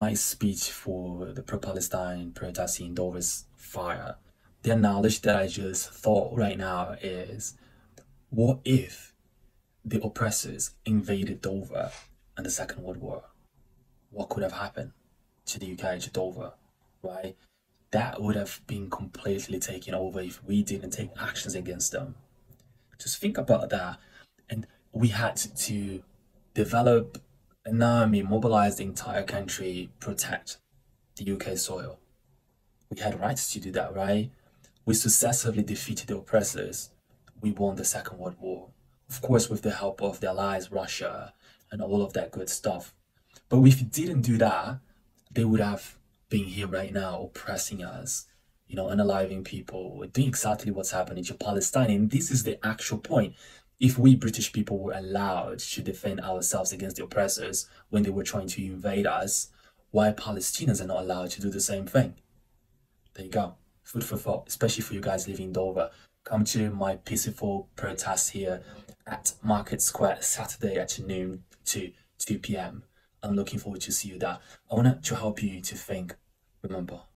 my speech for the pro-Palestine protest in Dover's fire, the knowledge that I just thought right now is, what if the oppressors invaded Dover in the Second World War? What could have happened to the UK, to Dover, right? That would have been completely taken over if we didn't take actions against them. Just think about that. And we had to develop an army, mobilize the entire country, protect the UK soil. We had rights to do that, right? We successfully defeated the oppressors. We won the Second World War. Of course, with the help of the allies, Russia, and all of that good stuff. But if we didn't do that, they would have been here right now oppressing us, you know, unaliving people, doing exactly what's happening to Palestine. And this is the actual point. If we British people were allowed to defend ourselves against the oppressors when they were trying to invade us, why Palestinians are not allowed to do the same thing? There you go. Food for thought, especially for you guys living in Dover. Come to my peaceful protest here at Market Square Saturday at noon to 2 p.m. I'm looking forward to see you there. I want to help you to think. Remember,